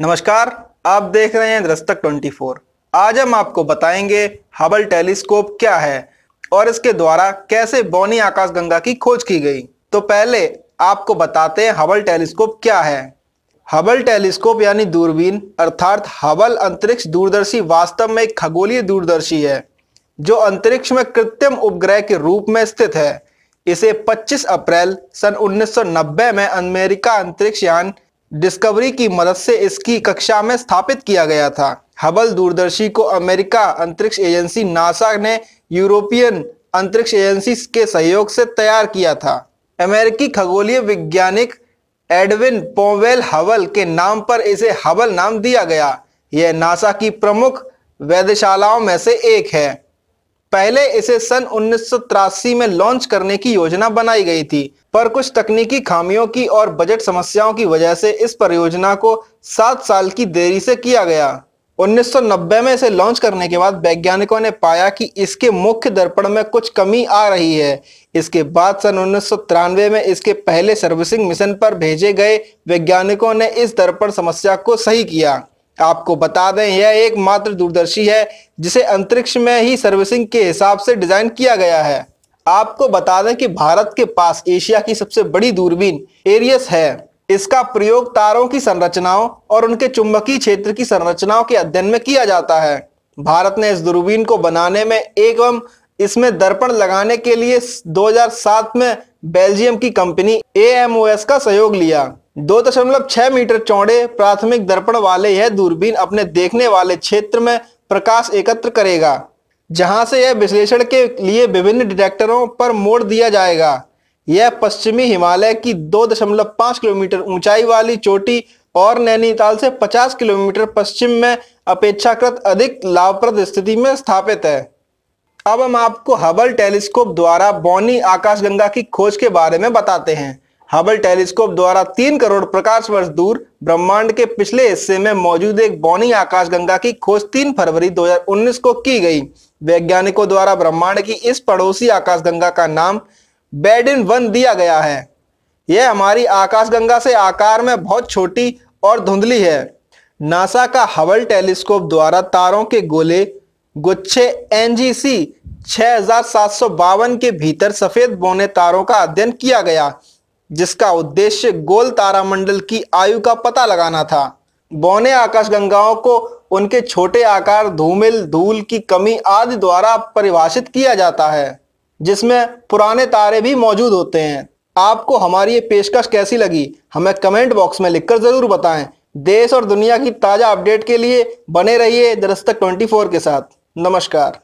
नमस्कार, आप देख रहे हैं दस्तक 24 आज हम आपको बताएँगे हबल टेलीस्कोप क्या है और इसके द्वारा कैसे बौनी आकाशगंगा की खोज की गई। तो पहले आपको बताते हैं हबल टेलीस्कोप क्या है। हबल टेलीस्कोप यानी दूरबीन, अर्थात हबल अंतरिक्ष दूरदर्शी वास्तव में एक खगोलीय दूरदर्शी है, जो अंतरिक्ष में कृत्रिम उपग्रह के रूप में स्थित है। इसे 25 अप्रैल सन 1990 में अमेरिका अंतरिक्ष यान डिस्कवरी की मदद से इसकी कक्षा में स्थापित किया गया था। हबल दूरदर्शी को अमेरिका अंतरिक्ष एजेंसी नासा ने यूरोपियन अंतरिक्ष एजेंसी के सहयोग से तैयार किया था। अमेरिकी खगोलीय वैज्ञानिक एडविन पोवेल हबल के नाम पर इसे हबल नाम दिया गया। यह नासा की प्रमुख वैधशालाओं में से एक है। पहले इसे सन उन्नीस सौ तिरासी में लॉन्च करने की योजना बनाई गई थी, पर कुछ तकनीकी खामियों की और बजट समस्याओं की वजह से इस परियोजना को सात साल की देरी से किया गया। 1990 में इसे लॉन्च करने के बाद वैज्ञानिकों ने पाया कि इसके मुख्य दर्पण में कुछ कमी आ रही है। इसके बाद सन उन्नीस सौ तिरानवे में इसके पहले सर्विसिंग मिशन पर भेजे गए वैज्ञानिकों ने इस दर्पण समस्या को सही किया। आपको बता दें, यह एकमात्र दूरदर्शी है, जिसे अंतरिक्ष में ही सर्विसिंग के हिसाब से डिज़ाइन किया गया है। आपको बता दें कि भारत के पास एशिया की सबसे बड़ी दूरबीन एरियस है। इसका प्रयोग तारों की संरचनाओं और उनके चुंबकीय क्षेत्र की संरचनाओं के अध्ययन में किया जाता है। भारत ने इस दूरबीन को बनाने में एवं इसमें दर्पण लगाने के लिए 2007 में बेल्जियम की कंपनी एएमओएस का सहयोग लिया। दो दशमलव छह मीटर चौड़े प्राथमिक दर्पण वाले यह दूरबीन अपने देखने वाले क्षेत्र में प्रकाश एकत्र करेगा, जहाँ से यह विश्लेषण के लिए विभिन्न डिटेक्टरों पर मोड़ दिया जाएगा। यह पश्चिमी हिमालय की दो दशमलव पाँच किलोमीटर ऊंचाई वाली चोटी और नैनीताल से 50 किलोमीटर पश्चिम में अपेक्षाकृत अधिक लाभप्रद स्थिति में स्थापित है। अब हम आपको हबल टेलीस्कोप द्वारा बौनी आकाशगंगा की खोज के बारे में बताते हैं। हबल टेलीस्कोप द्वारा तीन करोड़ प्रकाश वर्ष दूर ब्रह्मांड के पिछले हिस्से में मौजूद एक बौनी आकाशगंगा की खोज 3 फरवरी 2019 को की गई। वैज्ञानिकों द्वारा ब्रह्मांड की इस पड़ोसी आकाशगंगा का नाम बेडिन वन दिया गया है। यह हमारी आकाशगंगा से आकार में बहुत छोटी और धुंधली है। नासा का हबल टेलीस्कोप द्वारा तारों के गोले गुच्छे एनजीसी छह हज़ार सात सौ बावन के भीतर सफ़ेद बौने तारों का अध्ययन किया गया। जिसका उद्देश्य गोल तारामंडल की आयु का पता लगाना था। बौने आकाशगंगाओं को उनके छोटे आकार धूमिल, धूल की कमी आदि द्वारा परिभाषित किया जाता है, जिसमें पुराने तारे भी मौजूद होते हैं। आपको हमारी ये पेशकश कैसी लगी, हमें कमेंट बॉक्स में लिखकर ज़रूर बताएँ। देश और दुनिया की ताज़ा अपडेट के लिए बने रहिए दरस्तक 24 के साथ। नमस्कार।